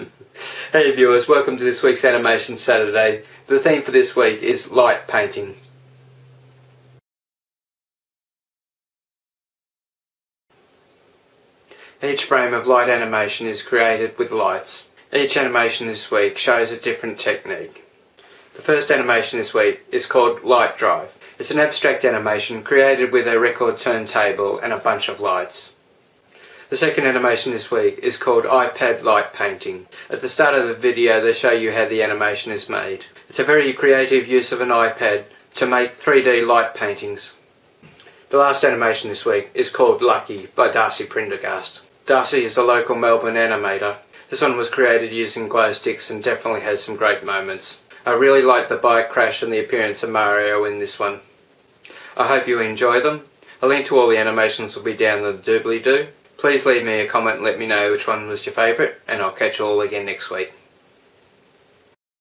hey viewers, welcome to this week's Animation Saturday. The theme for this week is light painting. Each frame of light animation is created with lights. Each animation this week shows a different technique. The first animation this week is called Light Drive. It's an abstract animation created with a record turntable and a bunch of lights. The second animation this week is called iPad Light Painting. At the start of the video they show you how the animation is made. It's a very creative use of an iPad to make 3D light paintings. The last animation this week is called Lucky by Darcy Prendergast. Darcy is a local Melbourne animator. This one was created using glow sticks and definitely has some great moments. I really like the bike crash and the appearance of Mario in this one. I hope you enjoy them. A link to all the animations will be down in the doobly-doo. Please leave me a comment and let me know which one was your favourite, and I'll catch you all again next week.